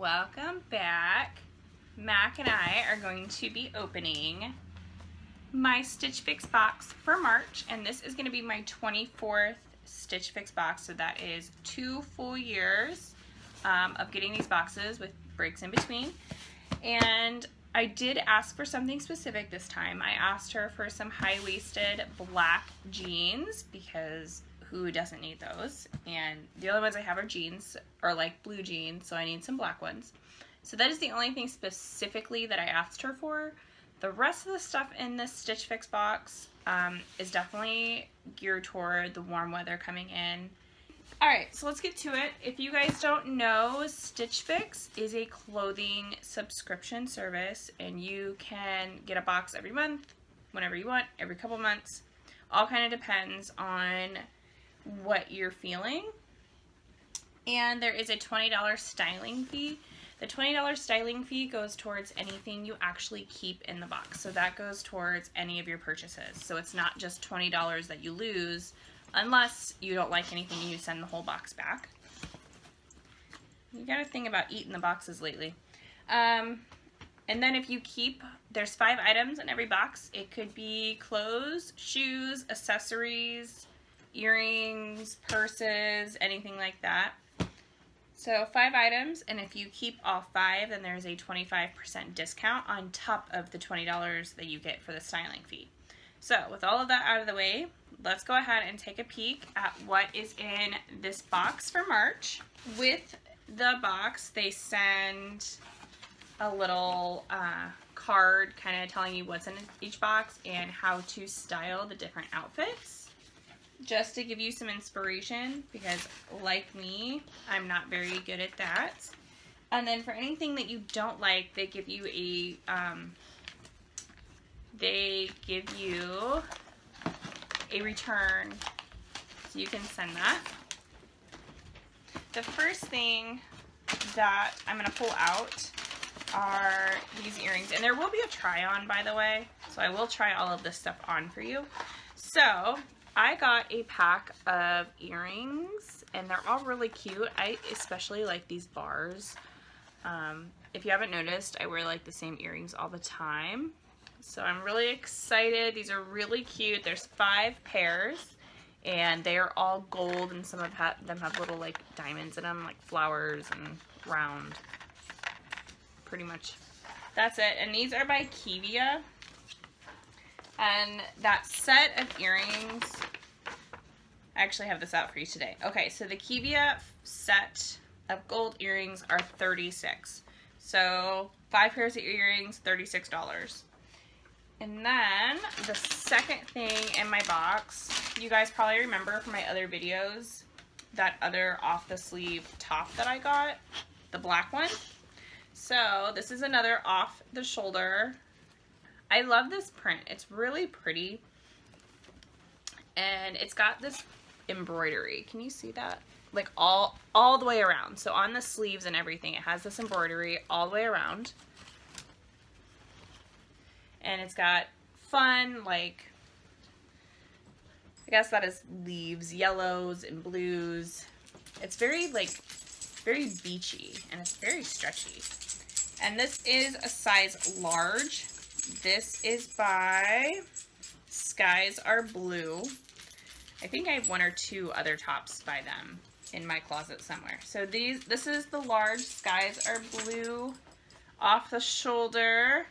welcome back. Mac and I are going to be opening my Stitch Fix box for March, and this is going to be my 24th Stitch Fix box, so that is two full years um, of getting these boxes with breaks in between. And I did ask for something specific this time. I asked her for some high-waisted black jeans because who doesn't need those? And the other ones I have are jeans, or like blue jeans, so I need some black ones. So that is the only thing specifically that I asked her for. The rest of the stuff in this Stitch Fix box um, is definitely geared toward the warm weather coming in. Alright, so let's get to it. If you guys don't know, Stitch Fix is a clothing subscription service and you can get a box every month, whenever you want, every couple months. All kind of depends on what you're feeling. And there is a $20 styling fee. The $20 styling fee goes towards anything you actually keep in the box. So that goes towards any of your purchases. So it's not just $20 that you lose unless you don't like anything and you send the whole box back. You gotta think about eating the boxes lately. Um, and then if you keep, there's five items in every box. It could be clothes, shoes, accessories, earrings, purses, anything like that. So five items, and if you keep all five, then there's a 25% discount on top of the $20 that you get for the styling fee. So with all of that out of the way, let's go ahead and take a peek at what is in this box for March. With the box, they send a little uh, card kind of telling you what's in each box and how to style the different outfits just to give you some inspiration because like me, I'm not very good at that. And then for anything that you don't like, they give you a, um, they give you a return so you can send that. The first thing that I'm going to pull out are these earrings. And there will be a try on, by the way. So I will try all of this stuff on for you. So I got a pack of earrings and they're all really cute. I especially like these bars. Um, if you haven't noticed, I wear like the same earrings all the time. So I'm really excited. These are really cute. There's five pairs and they are all gold and some of them have little like diamonds in them like flowers and round. Pretty much that's it. And these are by Kivia. And that set of earrings, I actually have this out for you today. Okay, so the Kivia set of gold earrings are 36 So five pairs of earrings, $36. And then the second thing in my box, you guys probably remember from my other videos, that other off the sleeve top that I got, the black one. So this is another off the shoulder I love this print. It's really pretty. And it's got this embroidery. Can you see that? Like all, all the way around. So on the sleeves and everything, it has this embroidery all the way around. And it's got fun, like, I guess that is leaves, yellows and blues. It's very, like, very beachy and it's very stretchy. And this is a size large. This is by Skies Are Blue. I think I have one or two other tops by them in my closet somewhere. So these, this is the large Skies Are Blue off the shoulder.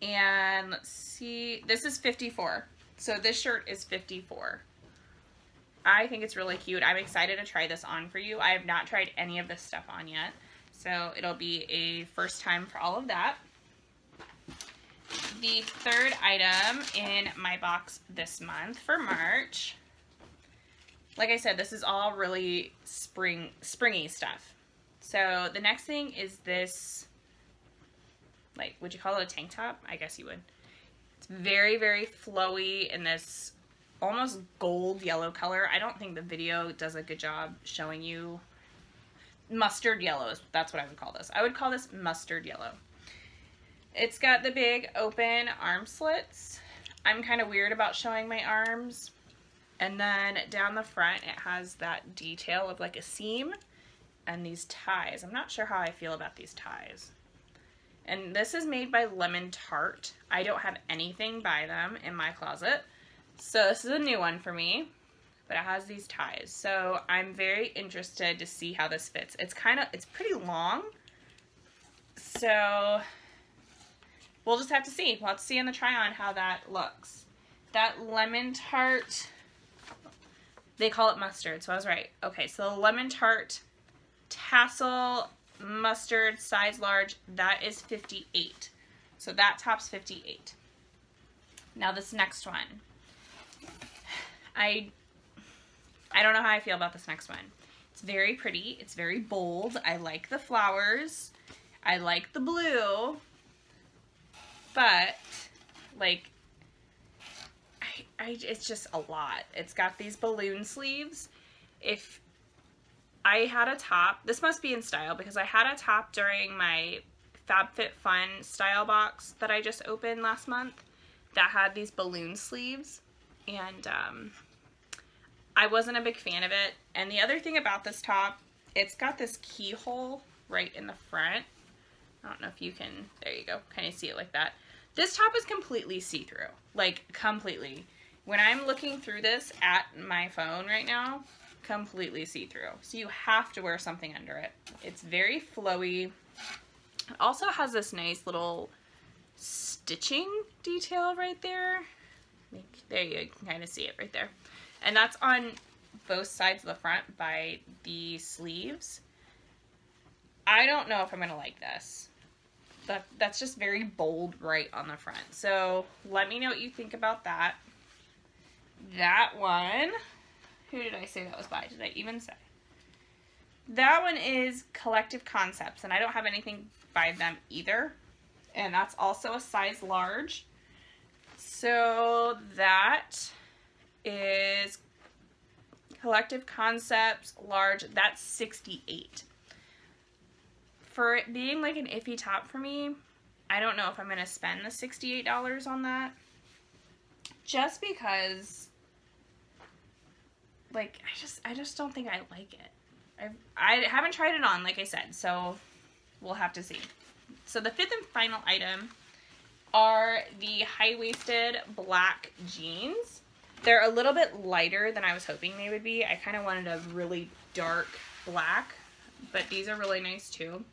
And let's see, this is 54. So this shirt is 54. I think it's really cute. I'm excited to try this on for you. I have not tried any of this stuff on yet. So it'll be a first time for all of that the third item in my box this month for March. Like I said, this is all really spring springy stuff. So the next thing is this, like, would you call it a tank top? I guess you would. It's very, very flowy in this almost gold yellow color. I don't think the video does a good job showing you mustard yellows. That's what I would call this. I would call this mustard yellow. It's got the big open arm slits. I'm kind of weird about showing my arms. And then down the front, it has that detail of like a seam. and these ties. I'm not sure how I feel about these ties. And this is made by Lemon Tart. I don't have anything by them in my closet. So this is a new one for me, but it has these ties. So I'm very interested to see how this fits. It's kind of, it's pretty long. So we'll just have to see. We'll see in the try on how that looks. That Lemon Tart, they call it mustard, so I was right. Okay, so the Lemon Tart tassel mustard size large, that is 58. So that tops 58. Now this next one. I I don't know how I feel about this next one. It's very pretty. It's very bold. I like the flowers. I like the blue. But like I, it's just a lot. It's got these balloon sleeves. If I had a top. This must be in style because I had a top during my FabFitFun style box that I just opened last month that had these balloon sleeves and um, I wasn't a big fan of it. And the other thing about this top, it's got this keyhole right in the front. I don't know if you can, there you go, kind of see it like that. This top is completely see-through, like completely. When I'm looking through this at my phone right now, completely see-through. So you have to wear something under it. It's very flowy. It also has this nice little stitching detail right there. There you can kind of see it right there. And that's on both sides of the front by the sleeves. I don't know if I'm going to like this. That, that's just very bold right on the front. So let me know what you think about that. That one who did I say that was by? Did I even say? That one is Collective Concepts, and I don't have anything by them either. And that's also a size large. So that is Collective Concepts large. That's 68. For it being like an iffy top for me, I don't know if I'm going to spend the $68 on that. Just because like I just I just don't think I like it. I I haven't tried it on, like I said, so we'll have to see. So the fifth and final item are the high-waisted black jeans. They're a little bit lighter than I was hoping they would be. I kind of wanted a really dark black, but these are really nice too.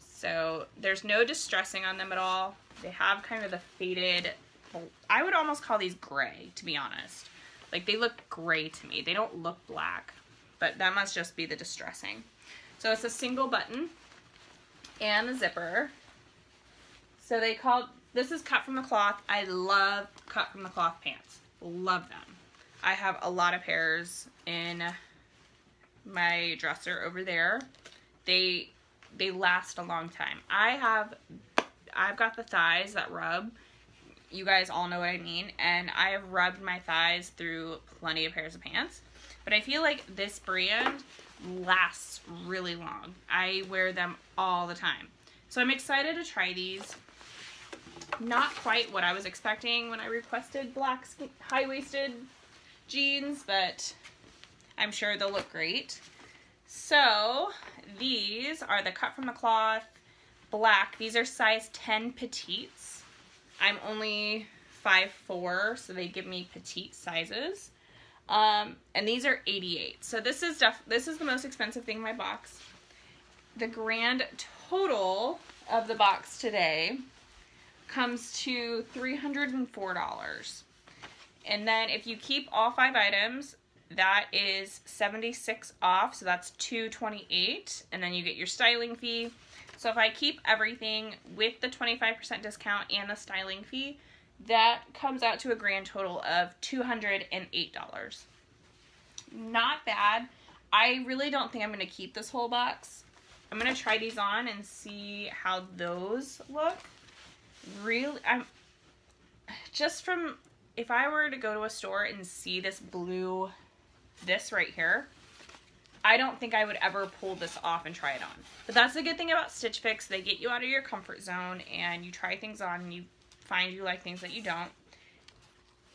So there's no distressing on them at all. They have kind of the faded, I would almost call these gray, to be honest. Like they look gray to me. They don't look black, but that must just be the distressing. So it's a single button and a zipper. So they called, this is Kut from the Kloth. I love Kut from the Kloth pants. Love them. I have a lot of pairs in my dresser over there. They they last a long time. I have I've got the thighs that rub you guys all know what I mean. And I have rubbed my thighs through plenty of pairs of pants. But I feel like this brand lasts really long. I wear them all the time. So I'm excited to try these. Not quite what I was expecting when I requested black high-waisted jeans, but I'm sure they'll look great. So these are the Kut from the Kloth black. These are size 10 petites. I'm only 5'4", so they give me petite sizes. Um, and these are 88. So this is def this is the most expensive thing in my box. The grand total of the box today comes to $304. And then if you keep all five items, that is 76 off, so that's 228 and then you get your styling fee so if I keep everything with the 25% discount and the styling fee, that comes out to a grand total of $208. Not bad. I really don't think I'm going to keep this whole box. I'm going to try these on and see how those look. Really, I'm just from, if I were to go to a store and see this blue, this right here, I don't think I would ever pull this off and try it on. But that's the good thing about Stitch Fix. They get you out of your comfort zone and you try things on and you find you like things that you don't.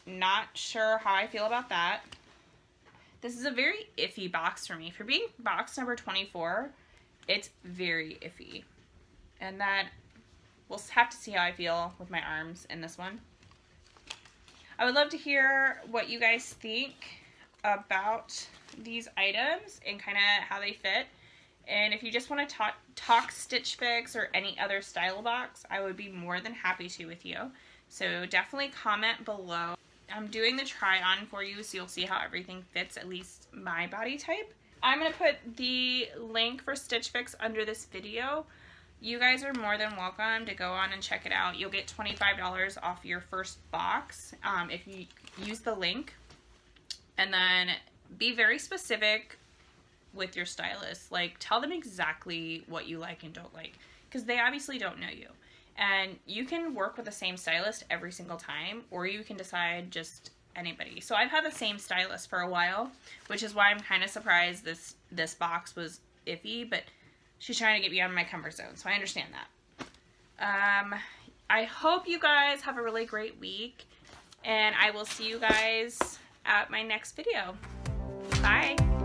Not sure how I feel about that. This is a very iffy box for me. For being box number 24, it's very iffy. And that, we'll have to see how I feel with my arms in this one. I would love to hear what you guys think about these items and kind of how they fit. And if you just want to talk, talk Stitch Fix or any other style box, I would be more than happy to with you. So definitely comment below. I'm doing the try on for you so you'll see how everything fits, at least my body type. I'm going to put the link for Stitch Fix under this video. You guys are more than welcome to go on and check it out. You'll get $25 off your first box um, if you use the link. And then be very specific with your stylist. Like, tell them exactly what you like and don't like. Because they obviously don't know you. And you can work with the same stylist every single time, or you can decide just anybody. So I've had the same stylist for a while, which is why I'm kind of surprised this this box was iffy, but she's trying to get me out of my comfort zone, so I understand that. Um, I hope you guys have a really great week, and I will see you guys at my next video. Bye!